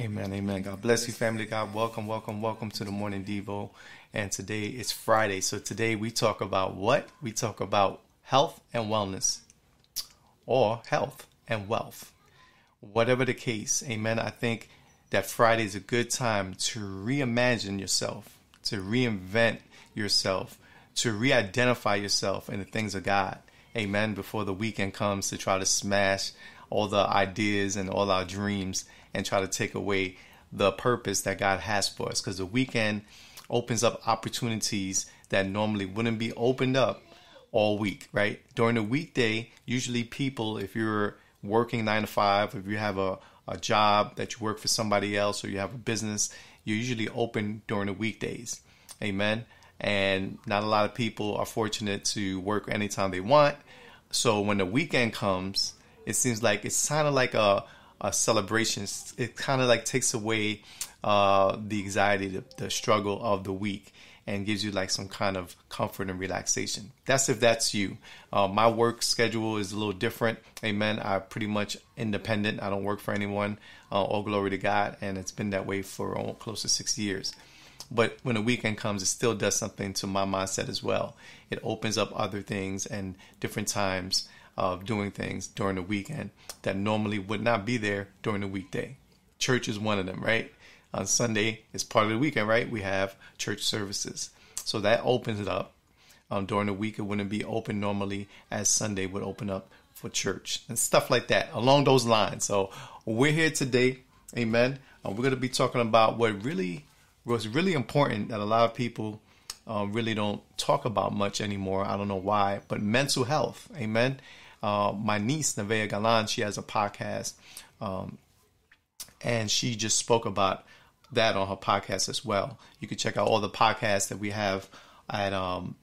Amen, amen. God bless you, family. God, welcome, welcome, welcome to the morning Devo. And today is Friday. So today we talk about what? We talk about health and wellness or health and wealth. Whatever the case, amen. I think that Friday is a good time to reimagine yourself, to reinvent yourself, to re identify yourself in the things of God. Amen. Before the weekend comes to try to smash all the ideas and all our dreams and try to take away the purpose that God has for us. Because the weekend opens up opportunities that normally wouldn't be opened up all week, right? During the weekday, usually people, if you're working nine to five, if you have a, a job that you work for somebody else or you have a business, you're usually open during the weekdays. Amen. And not a lot of people are fortunate to work anytime they want. So when the weekend comes, it seems like it's kind of like a, a celebration. It kind of like takes away uh, the anxiety, the, the struggle of the week and gives you like some kind of comfort and relaxation. That's if that's you. Uh, my work schedule is a little different. Amen. I'm pretty much independent. I don't work for anyone. Uh, all glory to God. And it's been that way for close to six years. But when the weekend comes, it still does something to my mindset as well. It opens up other things and different times of doing things during the weekend that normally would not be there during the weekday. Church is one of them, right? On Sunday is part of the weekend, right? We have church services. So that opens it up. Um, during the week, it wouldn't be open normally as Sunday would open up for church and stuff like that along those lines. So we're here today. Amen. Uh, we're going to be talking about what really was really important that a lot of people um, really don't talk about much anymore. I don't know why, but mental health. Amen. Uh, my niece, Nevaeh Galan, she has a podcast. Um, and she just spoke about that on her podcast as well. You can check out all the podcasts that we have at um,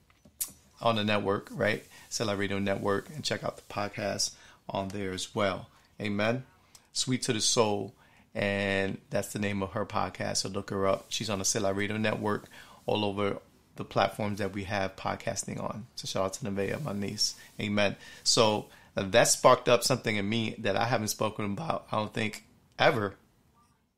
on the network, right? Selah Radio Network, and check out the podcast on there as well. Amen. Sweet to the Soul, and that's the name of her podcast. So look her up. She's on the Selah Radio Network, all over the platforms that we have podcasting on. So shout out to Nevaeh, my niece. Amen. So uh, that sparked up something in me that I haven't spoken about, I don't think, ever,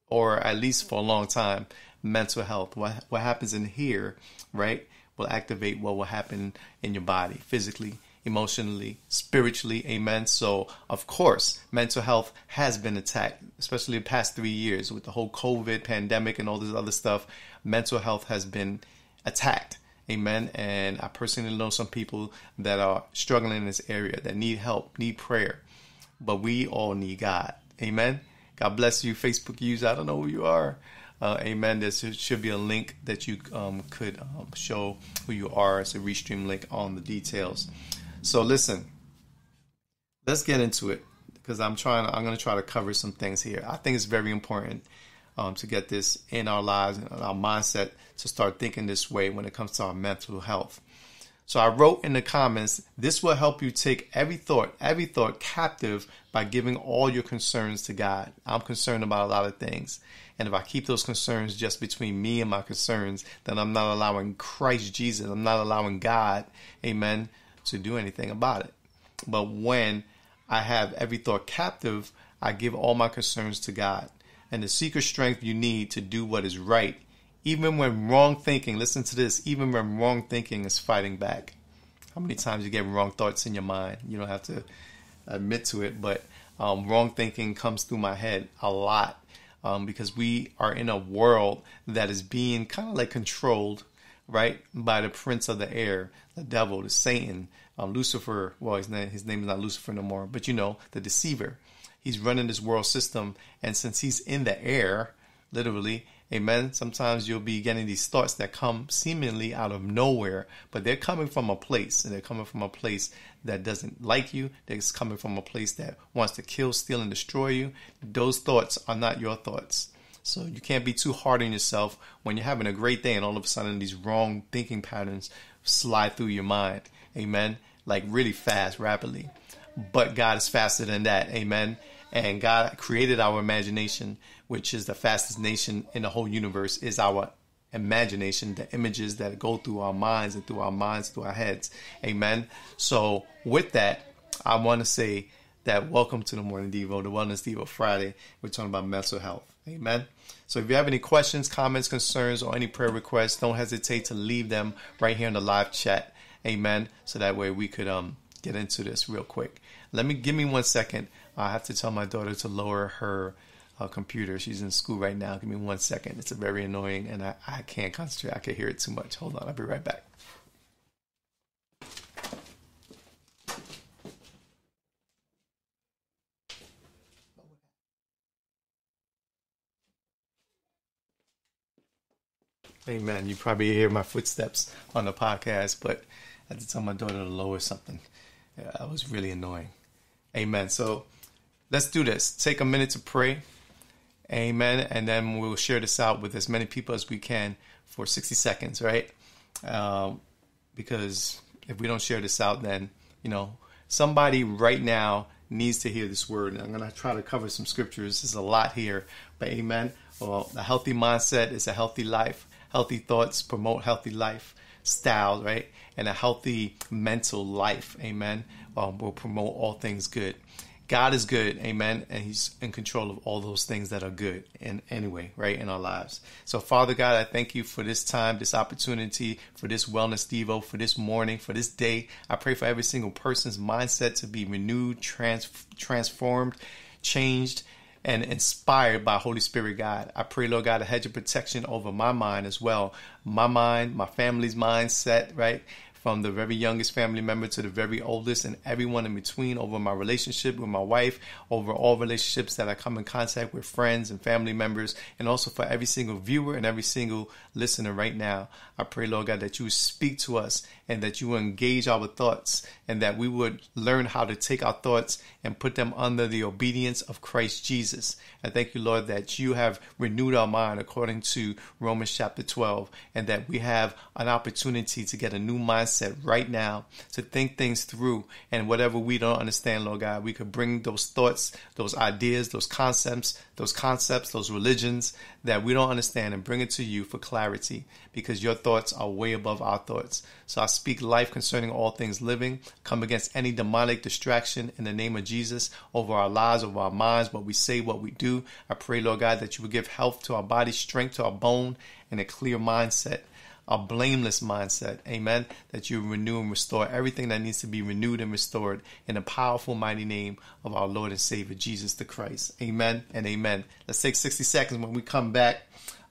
or at least for a long time. Mental health. What what happens in here, right, will activate what will happen in your body, physically, emotionally, spiritually. Amen. So, of course, mental health has been attacked, especially the past three years with the whole COVID pandemic and all this other stuff. Mental health has been attacked. Amen. And I personally know some people that are struggling in this area that need help, need prayer. But we all need God. Amen. God bless you, Facebook user. I don't know who you are. Uh, amen. There should be a link that you um, could um, show who you are. It's a restream link on the details. So listen, let's get into it because I'm trying. I'm going to try to cover some things here. I think it's very important um, to get this in our lives and our mindset to start thinking this way when it comes to our mental health. So I wrote in the comments, this will help you take every thought, every thought captive by giving all your concerns to God. I'm concerned about a lot of things. And if I keep those concerns just between me and my concerns, then I'm not allowing Christ Jesus, I'm not allowing God, amen, to do anything about it. But when I have every thought captive, I give all my concerns to God and the secret strength you need to do what is right, even when wrong thinking, listen to this, even when wrong thinking is fighting back. How many times you get wrong thoughts in your mind? You don't have to admit to it, but um, wrong thinking comes through my head a lot um, because we are in a world that is being kind of like controlled, right, by the prince of the air, the devil, the Satan, um, Lucifer. Well, his name, his name is not Lucifer no more, but you know, the deceiver he's running this world system. And since he's in the air, literally, amen, sometimes you'll be getting these thoughts that come seemingly out of nowhere, but they're coming from a place, and they're coming from a place that doesn't like you. They're coming from a place that wants to kill, steal, and destroy you. Those thoughts are not your thoughts. So you can't be too hard on yourself when you're having a great day and all of a sudden these wrong thinking patterns slide through your mind. Amen. Like really fast, rapidly but God is faster than that. Amen. And God created our imagination, which is the fastest nation in the whole universe, is our imagination, the images that go through our minds and through our minds, through our heads. Amen. So, with that, I want to say that welcome to the Morning Devo, the Wellness Devo Friday. We're talking about mental health. Amen. So if you have any questions, comments, concerns, or any prayer requests, don't hesitate to leave them right here in the live chat. Amen. So that way we could um get into this real quick. Let me give me one second. I have to tell my daughter to lower her uh, computer. She's in school right now. Give me one second. It's a very annoying and I, I can't concentrate. I can hear it too much. Hold on. I'll be right back. Amen. You probably hear my footsteps on the podcast, but I had to tell my daughter to lower something. Yeah, that was really annoying. Amen. So let's do this. Take a minute to pray. Amen. And then we'll share this out with as many people as we can for 60 seconds, right? Um, because if we don't share this out, then, you know, somebody right now needs to hear this word. And I'm going to try to cover some scriptures. There's a lot here, but amen. Well, a healthy mindset is a healthy life healthy thoughts promote healthy life style, right? And a healthy mental life, amen, um, will promote all things good. God is good, amen, and He's in control of all those things that are good in anyway, right, in our lives. So, Father God, I thank you for this time, this opportunity, for this wellness devo, for this morning, for this day. I pray for every single person's mindset to be renewed, trans- transformed, changed, and inspired by Holy Spirit God. I pray, Lord God, a hedge of protection over my mind as well. My mind, my family's mindset, right? From the very youngest family member to the very oldest and everyone in between over my relationship with my wife, over all relationships that I come in contact with friends and family members, and also for every single viewer and every single listener right now. I pray, Lord God, that you speak to us and that you engage our thoughts and that we would learn how to take our thoughts and put them under the obedience of Christ Jesus. I thank you, Lord, that you have renewed our mind according to Romans chapter 12 and that we have an opportunity to get a new mindset mindset right now to think things through. And whatever we don't understand, Lord God, we could bring those thoughts, those ideas, those concepts, those concepts, those religions that we don't understand and bring it to you for clarity because your thoughts are way above our thoughts. So I speak life concerning all things living, come against any demonic distraction in the name of Jesus over our lives, over our minds, what we say, what we do. I pray, Lord God, that you would give health to our body, strength to our bone, and a clear mindset a blameless mindset. Amen. That you renew and restore everything that needs to be renewed and restored in the powerful, mighty name of our Lord and Savior, Jesus the Christ. Amen and amen. Let's take 60 seconds when we come back.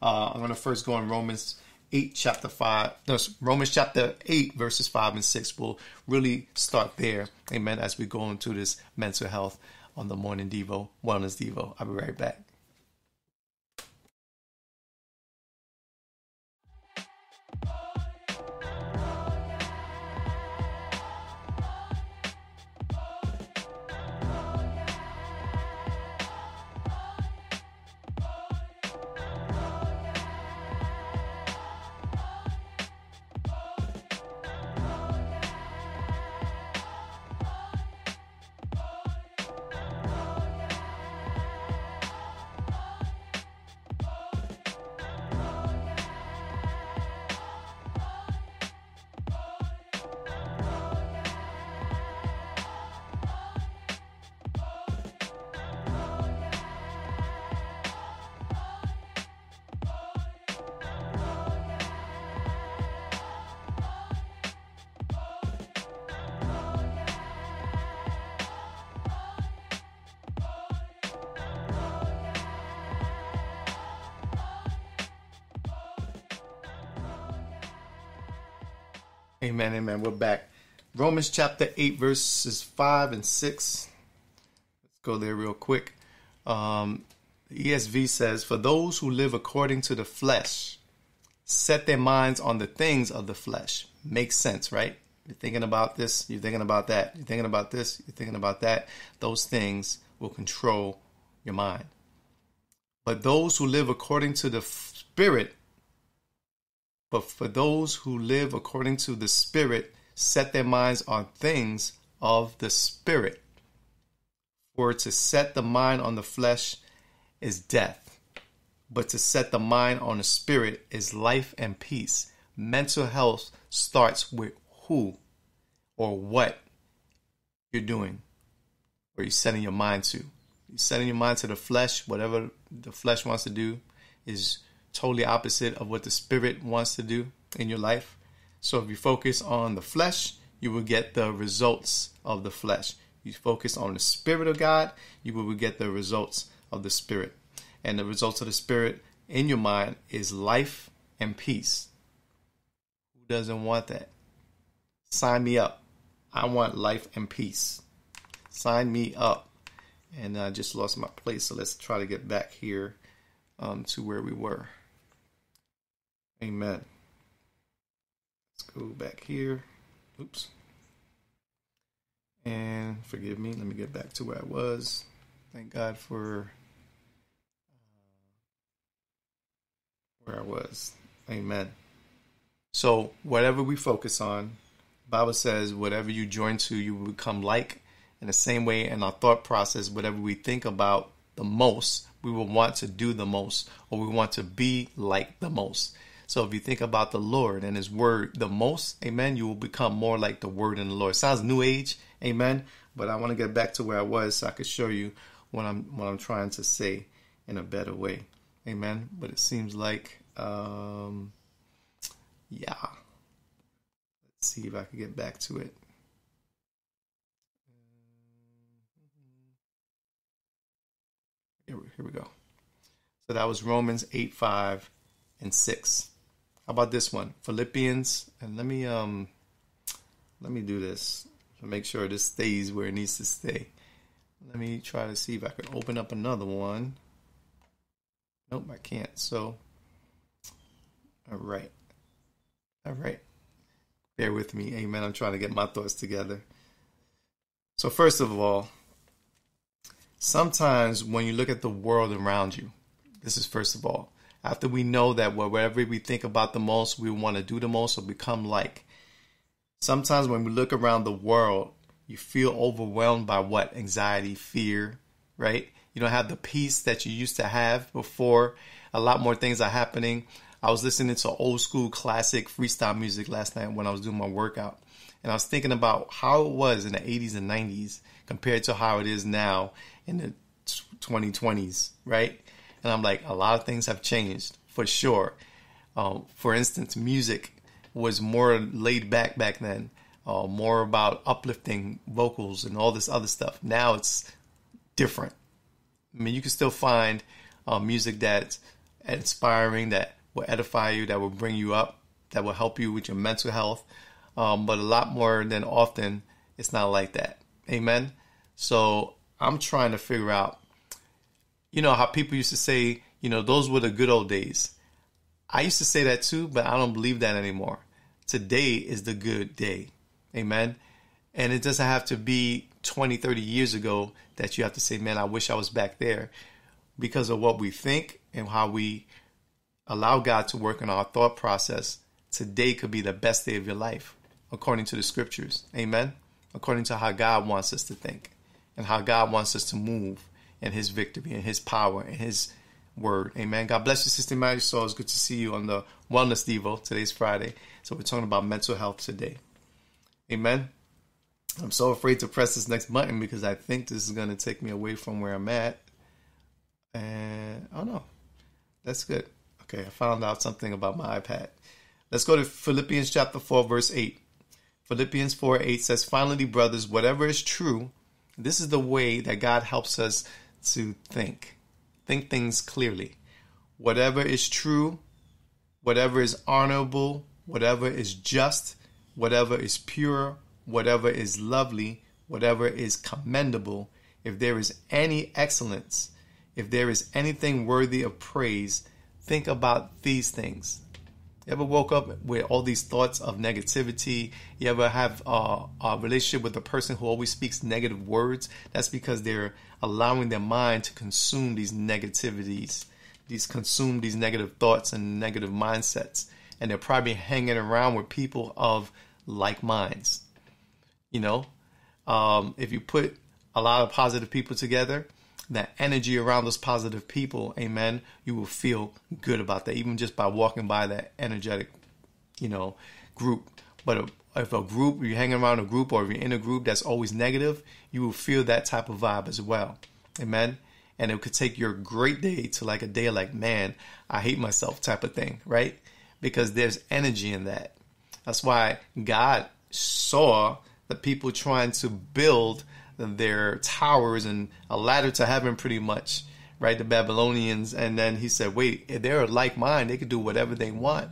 Uh, I'm going to first go in Romans 8, chapter 5. No, Romans chapter 8, verses 5 and 6. We'll really start there. Amen. As we go into this mental health on the morning Devo, Wellness Devo. I'll be right back. Amen, amen. We're back. Romans chapter 8, verses 5 and 6. Let's go there real quick. Um, ESV says, For those who live according to the flesh set their minds on the things of the flesh. Makes sense, right? You're thinking about this, you're thinking about that, you're thinking about this, you're thinking about that. Those things will control your mind. But those who live according to the Spirit but for those who live according to the Spirit, set their minds on things of the Spirit. For to set the mind on the flesh is death, but to set the mind on the Spirit is life and peace. Mental health starts with who or what you're doing or you're setting your mind to. You're setting your mind to the flesh, whatever the flesh wants to do is totally opposite of what the spirit wants to do in your life. So if you focus on the flesh, you will get the results of the flesh. You focus on the spirit of God, you will get the results of the spirit. And the results of the spirit in your mind is life and peace. Who doesn't want that? Sign me up. I want life and peace. Sign me up. And I just lost my place, so let's try to get back here um, to where we were. Amen. Let's go back here. Oops. And forgive me, let me get back to where I was. Thank God for uh, where I was. Amen. So, whatever we focus on, Bible says, whatever you join to, you will become like. In the same way, in our thought process, whatever we think about the most, we will want to do the most, or we want to be like the most. So if you think about the Lord and His Word the most, amen, you will become more like the Word in the Lord. Sounds new age, amen. But I want to get back to where I was so I could show you what I'm what I'm trying to say in a better way. Amen. But it seems like um yeah. Let's see if I can get back to it. Here, here we go. So that was Romans 8 5 and 6. How about this one? Philippians, and let me um let me do this to make sure this stays where it needs to stay. Let me try to see if I can open up another one. Nope, I can't. So all right. All right. Bear with me. Amen. I'm trying to get my thoughts together. So first of all, sometimes when you look at the world around you, this is first of all, after we know that whatever we think about the most, we want to do the most or become like. Sometimes when we look around the world, you feel overwhelmed by what? Anxiety, fear, right? You don't have the peace that you used to have before. A lot more things are happening. I was listening to old school classic freestyle music last night when I was doing my workout. And I was thinking about how it was in the 80s and 90s compared to how it is now in the 2020s, right? And I'm like, a lot of things have changed for sure. Uh, for instance, music was more laid back back then, uh, more about uplifting vocals and all this other stuff. Now it's different. I mean, you can still find uh, music that's inspiring, that will edify you, that will bring you up, that will help you with your mental health. Um, but a lot more than often, it's not like that. Amen. So I'm trying to figure out, you know, how people used to say, you know, those were the good old days. I used to say that too, but I don't believe that anymore. Today is the good day. Amen. And it doesn't have to be 20, 30 years ago that you have to say, man, I wish I was back there because of what we think and how we allow God to work in our thought process. Today could be the best day of your life, according to the scriptures. Amen. According to how God wants us to think and how God wants us to move in His victory and His power and His word. Amen. God bless you, Sister Mary So It's good to see you on the Wellness Devo. Today's Friday. So we're talking about mental health today. Amen. I'm so afraid to press this next button because I think this is going to take me away from where I'm at. And oh no, that's good. Okay, I found out something about my iPad. Let's go to Philippians chapter 4, verse 8. Philippians 4 8 says, Finally, brothers, whatever is true, this is the way that God helps us to think. Think things clearly. Whatever is true, whatever is honorable, whatever is just, whatever is pure, whatever is lovely, whatever is commendable, if there is any excellence, if there is anything worthy of praise, think about these things. You ever woke up with all these thoughts of negativity? You ever have uh, a relationship with a person who always speaks negative words? That's because they're allowing their mind to consume these negativities, these consume these negative thoughts and negative mindsets, and they're probably hanging around with people of like minds. You know, um, if you put a lot of positive people together, that energy around those positive people, amen, you will feel good about that, even just by walking by that energetic, you know, group. But if a group, you're hanging around a group or if you're in a group that's always negative, you will feel that type of vibe as well. Amen. And it could take your great day to like a day like, man, I hate myself type of thing, right? Because there's energy in that. That's why God saw the people trying to build their towers and a ladder to heaven pretty much, right? The Babylonians. And then he said, wait, they're like mine. They could do whatever they want.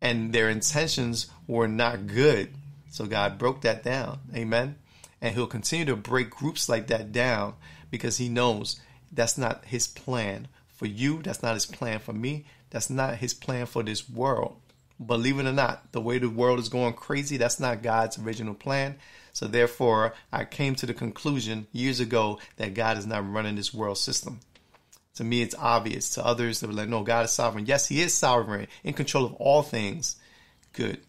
And their intentions were not good. So God broke that down. Amen. And he'll continue to break groups like that down because he knows that's not his plan for you. That's not his plan for me. That's not his plan for this world. Believe it or not, the way the world is going crazy, that's not God's original plan. So therefore, I came to the conclusion years ago that God is not running this world system. To me, it's obvious. To others, they were like, no, God is sovereign. Yes, He is sovereign, in control of all things, good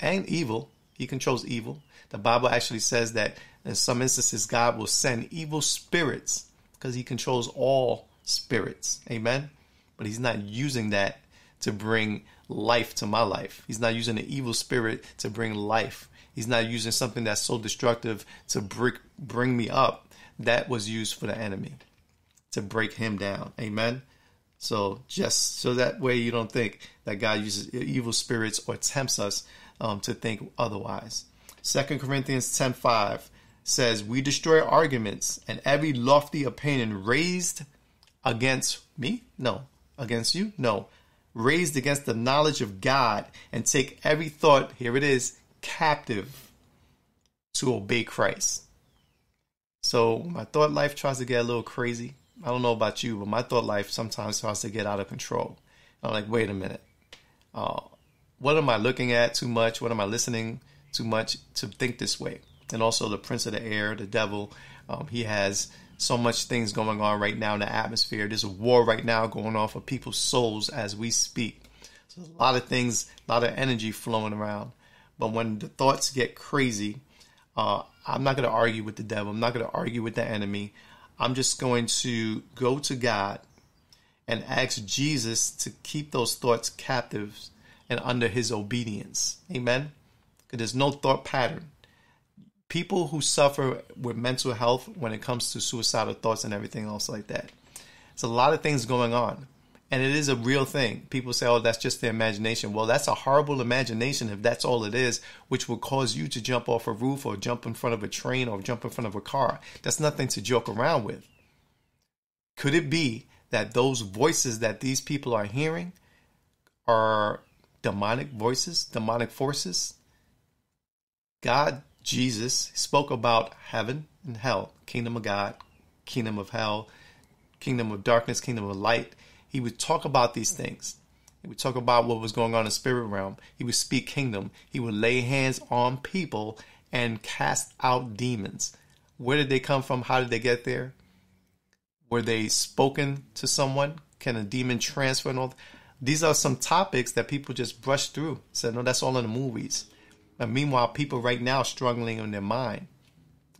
and evil. He controls evil. The Bible actually says that in some instances, God will send evil spirits because He controls all spirits. Amen. But He's not using that to bring life to my life. He's not using an evil spirit to bring life. He's not using something that's so destructive to bring, bring me up. That was used for the enemy to break him down. Amen. So just so that way you don't think that God uses evil spirits or tempts us um, to think otherwise. Second Corinthians 10:5 says, "We destroy arguments and every lofty opinion raised against me? No, against you? No, raised against the knowledge of God and take every thought, here it is, captive to obey Christ. So my thought life tries to get a little crazy. I don't know about you, but my thought life sometimes tries to get out of control. I'm like, wait a minute. Uh, what am I looking at too much? What am I listening too much to think this way? And also the prince of the air, the devil, um, he has so much things going on right now in the atmosphere. There's a war right now going on for people's souls as we speak. So there's a lot of things, a lot of energy flowing around. But when the thoughts get crazy, uh, I'm not going to argue with the devil. I'm not going to argue with the enemy. I'm just going to go to God and ask Jesus to keep those thoughts captive and under his obedience. Amen. Because there's no thought pattern people who suffer with mental health when it comes to suicidal thoughts and everything else like that. There's a lot of things going on. And it is a real thing. People say, oh, that's just the imagination. Well, that's a horrible imagination if that's all it is, which will cause you to jump off a roof or jump in front of a train or jump in front of a car. That's nothing to joke around with. Could it be that those voices that these people are hearing are demonic voices, demonic forces? God Jesus spoke about heaven and hell, kingdom of God, kingdom of hell, kingdom of darkness, kingdom of light. He would talk about these things. He would talk about what was going on in the spirit realm. He would speak kingdom. He would lay hands on people and cast out demons. Where did they come from? How did they get there? Were they spoken to someone? Can a demon transfer and all? These are some topics that people just brush through. Said, no, that's all in the movies. And meanwhile, people right now struggling in their mind.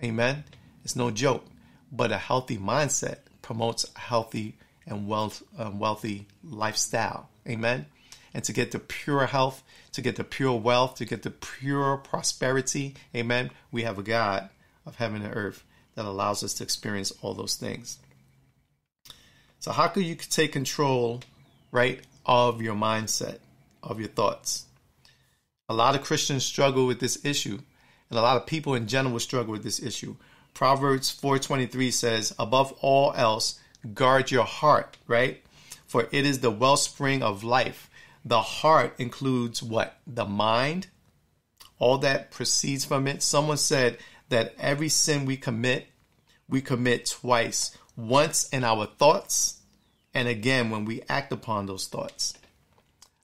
Amen. It's no joke. But a healthy mindset promotes a healthy and wealth, uh, wealthy lifestyle. Amen. And to get the pure health, to get the pure wealth, to get the pure prosperity, amen, we have a God of heaven and earth that allows us to experience all those things. So, how could you take control, right, of your mindset, of your thoughts? A lot of Christians struggle with this issue, and a lot of people in general struggle with this issue. Proverbs 4:23 says, "Above all else, guard your heart, right? For it is the wellspring of life." The heart includes what? The mind, all that proceeds from it. Someone said that every sin we commit, we commit twice. Once in our thoughts, and again when we act upon those thoughts.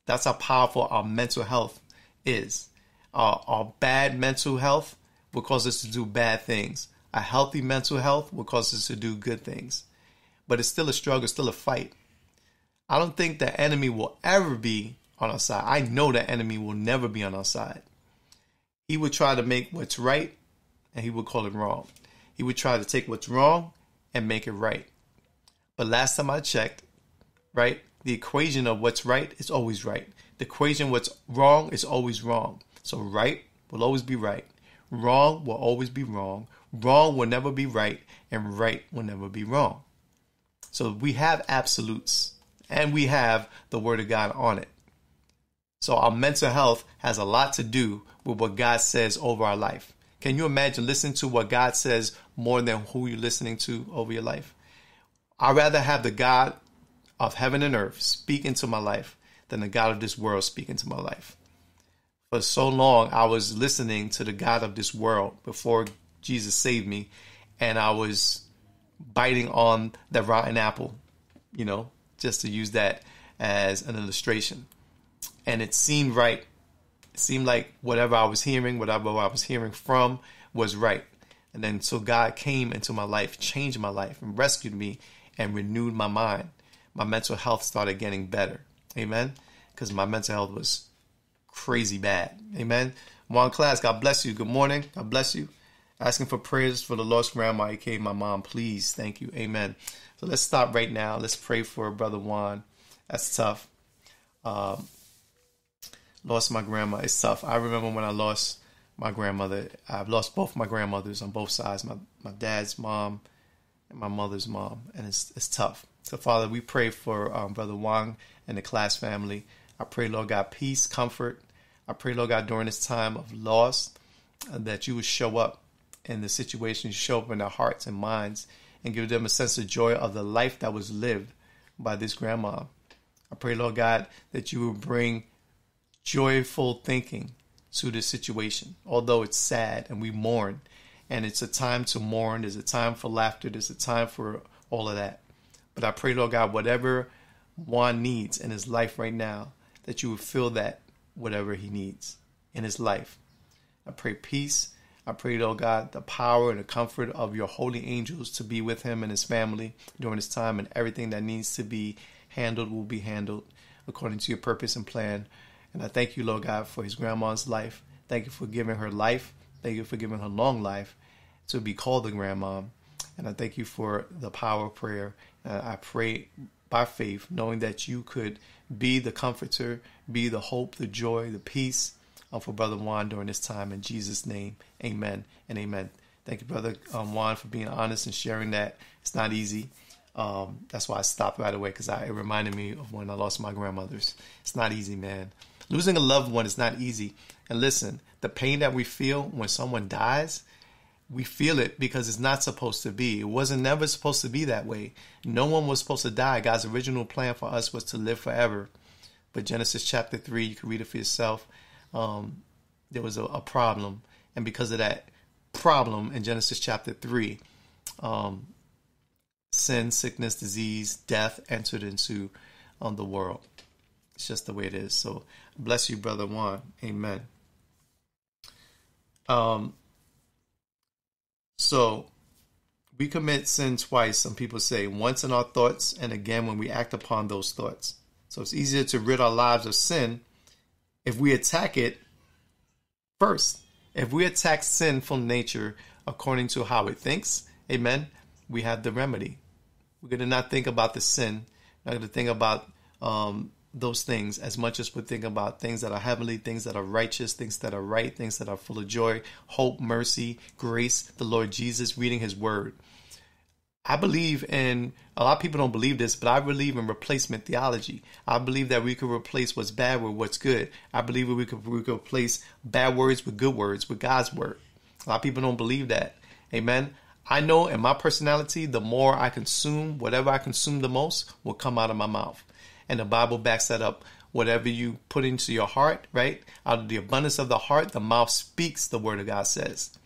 That's how powerful our mental health is. Uh, our bad mental health will cause us to do bad things. A healthy mental health will cause us to do good things. But it's still a struggle, still a fight. I don't think the enemy will ever be on our side. I know the enemy will never be on our side. He would try to make what's right and he would call it wrong. He would try to take what's wrong and make it right. But last time I checked, right, the equation of what's right is always right. The equation what's wrong is always wrong. So right will always be right. Wrong will always be wrong. Wrong will never be right, and right will never be wrong. So we have absolutes, and we have the Word of God on it. So our mental health has a lot to do with what God says over our life. Can you imagine listening to what God says more than who you're listening to over your life? I'd rather have the God of heaven and earth speak into my life than the God of this world speak into my life. For so long, I was listening to the God of this world before Jesus saved me, and I was biting on the rotten apple, you know, just to use that as an illustration. And it seemed right. It seemed like whatever I was hearing, whatever I was hearing from, was right. And then so God came into my life, changed my life, and rescued me and renewed my mind. My mental health started getting better. Amen. Because my mental health was crazy bad. Amen. Juan Class, God bless you. Good morning. God bless you. Asking for prayers for the lost grandma, aka my mom, please. Thank you. Amen. So let's stop right now. Let's pray for Brother Juan. That's tough. Um, lost my grandma. It's tough. I remember when I lost my grandmother. I've lost both my grandmothers on both sides. My my dad's mom and my mother's mom, and it's it's tough. So Father, we pray for um, Brother Juan and the class family. I pray, Lord God, peace, comfort. I pray, Lord God, during this time of loss, uh, that you would show up in the situation, show up in their hearts and minds, and give them a sense of joy of the life that was lived by this grandma. I pray, Lord God, that you will bring joyful thinking to this situation, although it's sad and we mourn and it's a time to mourn. There's a time for laughter. There's a time for all of that. But I pray, Lord God, whatever Juan needs in his life right now, that you will fill that whatever he needs in his life. I pray peace. I pray, Lord God, the power and the comfort of your holy angels to be with him and his family during this time, and everything that needs to be handled will be handled according to your purpose and plan. And I thank you, Lord God, for his grandma's life. Thank you for giving her life. Thank you for giving her long life to be called a grandma. And I thank you for the power of prayer. Uh, I pray by faith, knowing that you could be the comforter, be the hope, the joy, the peace uh, for Brother Juan during this time. In Jesus' name, amen and amen. Thank you, Brother um, Juan, for being honest and sharing that. It's not easy. Um, that's why I stopped right away because it reminded me of when I lost my grandmothers. It's not easy, man. Losing a loved one is not easy. And listen, the pain that we feel when someone dies we feel it because it's not supposed to be. It wasn't never supposed to be that way. No one was supposed to die. God's original plan for us was to live forever. But Genesis chapter 3, you can read it for yourself. Um, there was a, a, problem. And because of that problem in Genesis chapter 3, um, sin, sickness, disease, death entered into um, the world. It's just the way it is. So bless you, Brother Juan. Amen. Um, so we commit sin twice, some people say, once in our thoughts and again when we act upon those thoughts. So it's easier to rid our lives of sin if we attack it first. If we attack sinful nature according to how it thinks, amen, we have the remedy. We're going to not think about the sin, not going to think about um, those things as much as we think about things that are heavenly, things that are righteous, things that are right, things that are full of joy, hope, mercy, grace, the Lord Jesus, reading His Word. I believe in, a lot of people don't believe this, but I believe in replacement theology. I believe that we could replace what's bad with what's good. I believe we could, we could replace bad words with good words, with God's Word. A lot of people don't believe that. Amen. I know in my personality, the more I consume, whatever I consume the most will come out of my mouth and the Bible backs that up. Whatever you put into your heart, right? Out of the abundance of the heart, the mouth speaks, the word of God says.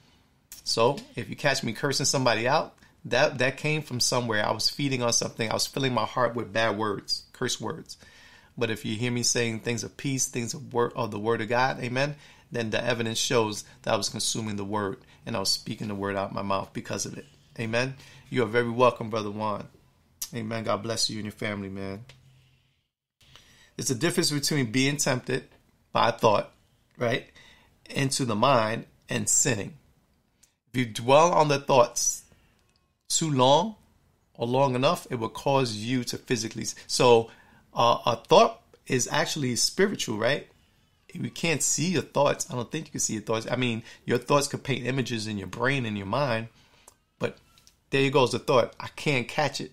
So if you catch me cursing somebody out, that that came from somewhere. I was feeding on something. I was filling my heart with bad words, curse words. But if you hear me saying things of peace, things of word of the word of God, amen, then the evidence shows that I was consuming the word and I was speaking the word out of my mouth because of it. Amen. You are very welcome, Brother Juan. Amen. God bless you and your family, man. There's a difference between being tempted by thought, right, into the mind and sinning. If you dwell on the thoughts too long or long enough, it will cause you to physically. So uh, a thought is actually spiritual, right? we can't see your thoughts. I don't think you can see your thoughts. I mean, your thoughts could paint images in your brain and your mind, but there you goes the thought. I can't catch it.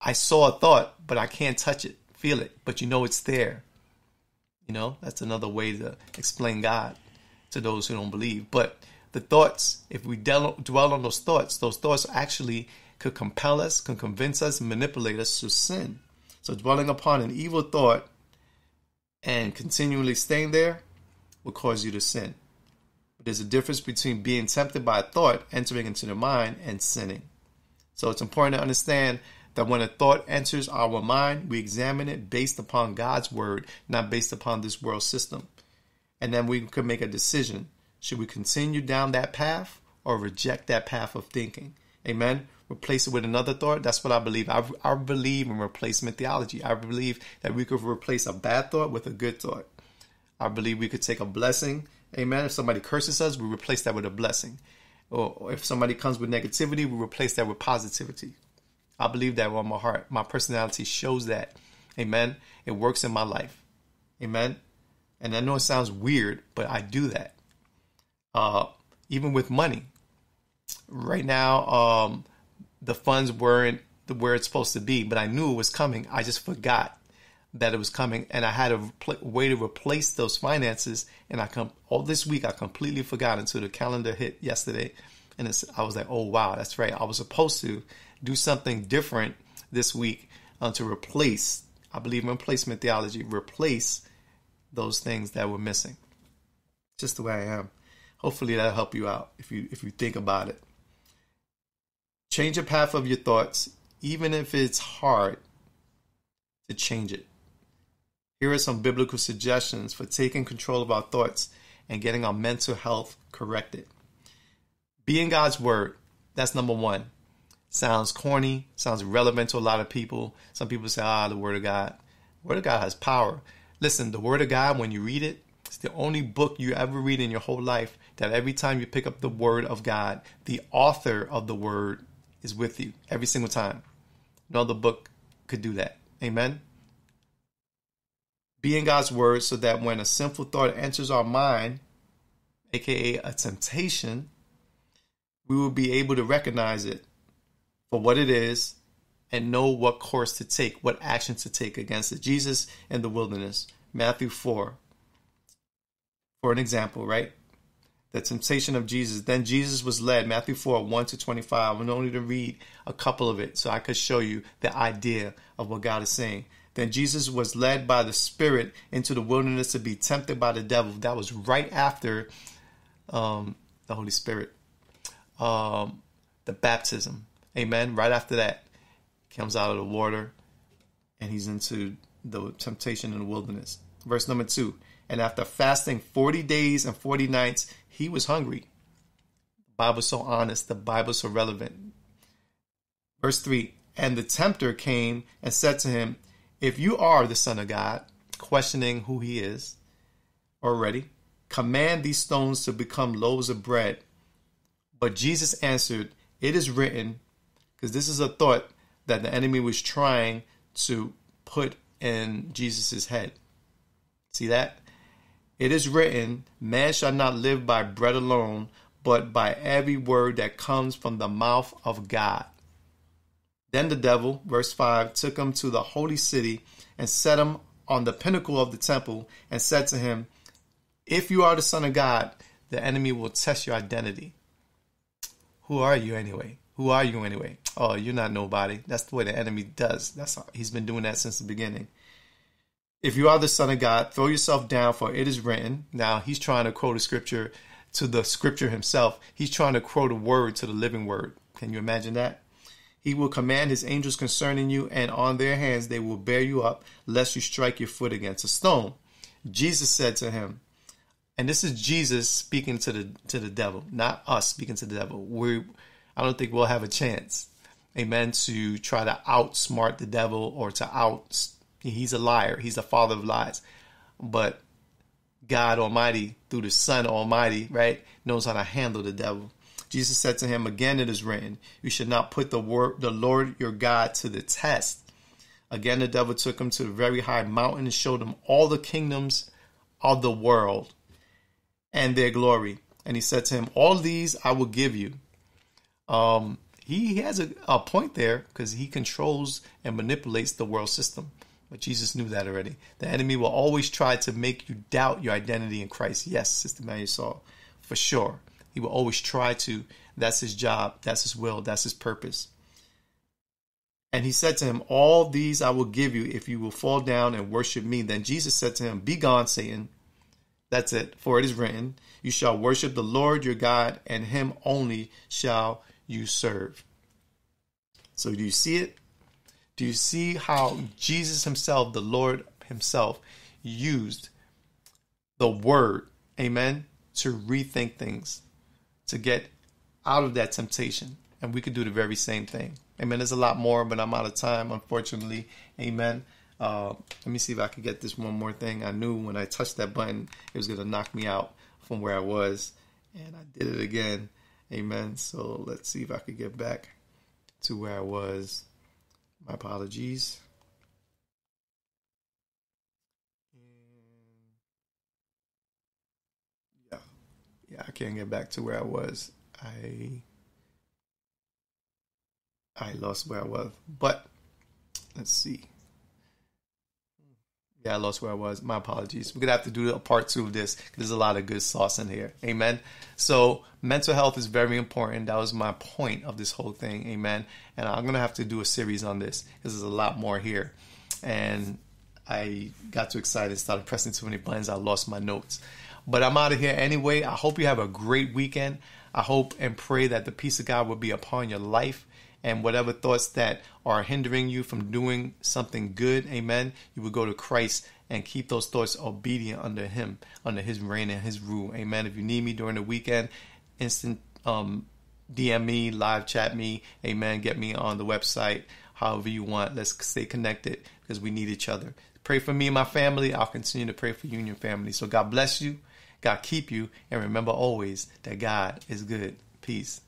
I saw a thought, but I can't touch it, feel it, but you know it's there. You know, that's another way to explain God to those who don't believe. But the thoughts, if we dwell on those thoughts, those thoughts actually could compel us, can convince us, manipulate us to sin. So dwelling upon an evil thought and continually staying there will cause you to sin. But there's a difference between being tempted by a thought entering into the mind and sinning. So it's important to understand that when a thought enters our mind, we examine it based upon God's word, not based upon this world system. And then we can make a decision. Should we continue down that path or reject that path of thinking? Amen. Replace it with another thought. That's what I believe. I, I believe in replacement theology. I believe that we could replace a bad thought with a good thought. I believe we could take a blessing. Amen. If somebody curses us, we replace that with a blessing. Or if somebody comes with negativity, we replace that with positivity. I believe that with my heart. My personality shows that. Amen. It works in my life. Amen. And I know it sounds weird, but I do that. Uh, even with money. Right now, um, the funds weren't where it's supposed to be, but I knew it was coming. I just forgot that it was coming, and I had a way to replace those finances. And I come all this week, I completely forgot until the calendar hit yesterday, and I was like, "Oh wow, that's right. I was supposed to do something different this week uh, to replace. I believe in replacement theology. Replace those things that were missing. Just the way I am. Hopefully that'll help you out if you if you think about it. Change the path of your thoughts, even if it's hard to change it. Here are some biblical suggestions for taking control of our thoughts and getting our mental health corrected. Be in God's Word. That's number one. Sounds corny, sounds relevant to a lot of people. Some people say, ah, the Word of God. The Word of God has power. Listen, the Word of God, when you read it, it's the only book you ever read in your whole life that every time you pick up the Word of God, the author of the Word is with you every single time. No other book could do that. Amen. Be in God's word so that when a sinful thought enters our mind, aka a temptation, we will be able to recognize it for what it is and know what course to take, what action to take against it. Jesus in the wilderness, Matthew 4. For an example, right? The temptation of Jesus. Then Jesus was led, Matthew 4, 1 to 25. I'm only to read a couple of it so I could show you the idea of what God is saying. Then Jesus was led by the Spirit into the wilderness to be tempted by the devil. That was right after um, the Holy Spirit, um, the baptism. Amen. Right after that, comes out of the water and he's into the temptation in the wilderness. Verse number two. And after fasting 40 days and 40 nights, he was hungry. The Bible's so honest, the Bible's so relevant. Verse 3 And the tempter came and said to him, If you are the Son of God, questioning who he is already, command these stones to become loaves of bread. But Jesus answered, It is written, because this is a thought that the enemy was trying to put in Jesus' head. See that? It is written, Man shall not live by bread alone, but by every word that comes from the mouth of God. Then the devil, verse 5, took him to the holy city and set him on the pinnacle of the temple and said to him, If you are the Son of God, the enemy will test your identity. Who are you anyway? Who are you anyway? Oh, you're not nobody. That's the way the enemy does. That's how, he's been doing that since the beginning. If you are the Son of God, throw yourself down, for it is written. Now, he's trying to quote a scripture to the scripture himself. He's trying to quote a word to the living word. Can you imagine that? He will command his angels concerning you, and on their hands they will bear you up, lest you strike your foot against a stone. Jesus said to him, and this is Jesus speaking to the to the devil, not us speaking to the devil. We, I don't think we'll have a chance, amen, to try to outsmart the devil or to out He's a liar. He's the father of lies. But God Almighty, through the Son Almighty, right, knows how to handle the devil. Jesus said to him, Again it is written, You should not put the word the Lord your God to the test. Again the devil took him to a very high mountain and showed him all the kingdoms of the world and their glory. And he said to him, All these I will give you. Um, he has a, a point there because he controls and manipulates the world system. But Jesus knew that already. The enemy will always try to make you doubt your identity in Christ. Yes, Sister Mary Saul, for sure. He will always try to. That's his job. That's his will. That's his purpose. And he said to him, All these I will give you if you will fall down and worship me. Then Jesus said to him, Be gone, Satan. That's it. For it is written, You shall worship the Lord your God, and him only shall you serve. So, do you see it? Do you see how Jesus himself, the Lord himself, used the word, amen, to rethink things, to get out of that temptation? And we could do the very same thing. Amen. There's a lot more, but I'm out of time, unfortunately. Amen. Uh, let me see if I can get this one more thing. I knew when I touched that button, it was going to knock me out from where I was, and I did it again. Amen. So let's see if I could get back to where I was. My apologies. Yeah, yeah, I can't get back to where I was. I I lost where I was, but let's see. Yeah, I lost where I was. My apologies. We're gonna have to do a part two of this there's a lot of good sauce in here. Amen. So mental health is very important. That was my point of this whole thing. Amen. And I'm gonna have to do a series on this because there's a lot more here. And I got too excited, started pressing too many buttons. I lost my notes. But I'm out of here anyway. I hope you have a great weekend. I hope and pray that the peace of God will be upon your life and whatever thoughts that are hindering you from doing something good, amen, you will go to Christ and keep those thoughts obedient under Him, under His reign and His rule, amen. If you need me during the weekend, instant um, DM me, live chat me, amen. Get me on the website, however you want. Let's stay connected because we need each other. Pray for me and my family. I'll continue to pray for you and your family. So God bless you, God keep you, and remember always that God is good. Peace.